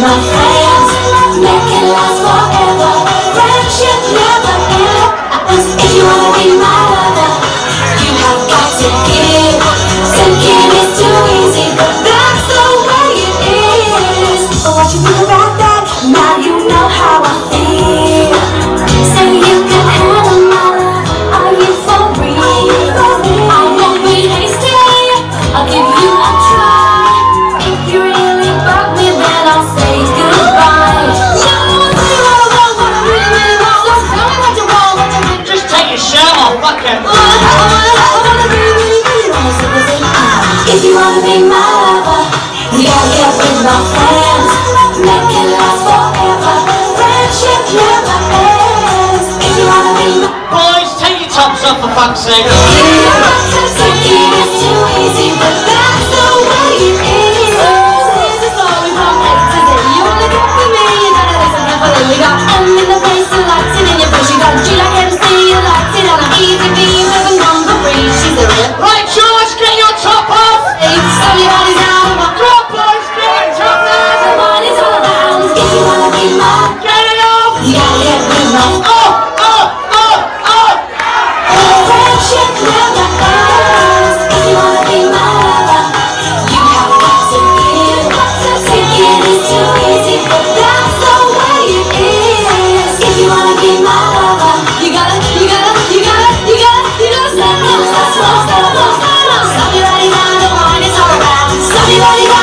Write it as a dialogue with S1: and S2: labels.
S1: my friends, making love. you
S2: Boys, take your tops off for fuck's sake.
S1: Thinking it's too easy But that's the way it is This is all we you. only got got I'm in the Everybody